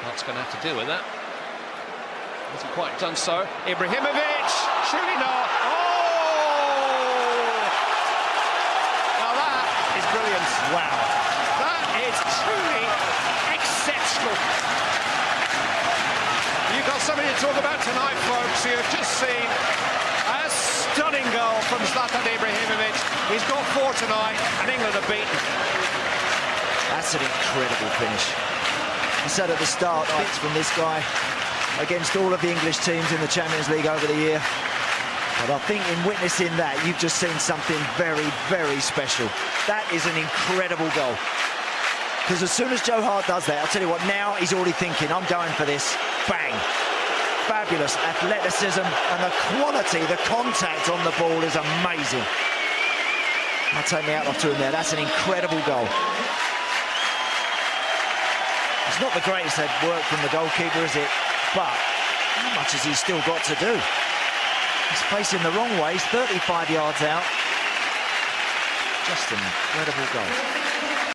Scott's going to have to deal with that. Hasn't quite done so. Ibrahimovic, surely not. Oh! Now that is brilliant. Wow. That is truly exceptional. You've got something to talk about tonight, folks. You have just seen a stunning goal from Zlatan Ibrahimovic. He's got four tonight, and England are beaten. That's an incredible finish. I said at the start, oh, it's from this guy against all of the English teams in the Champions League over the year. But I think in witnessing that, you've just seen something very, very special. That is an incredible goal. Because as soon as Joe Hart does that, I'll tell you what, now he's already thinking, I'm going for this. Bang. Fabulous athleticism and the quality, the contact on the ball is amazing. I'll take my hat off to him there. That's an incredible goal. It's not the greatest work from the goalkeeper, is it? But how much has he still got to do? He's facing the wrong way. He's 35 yards out. Just an incredible goal.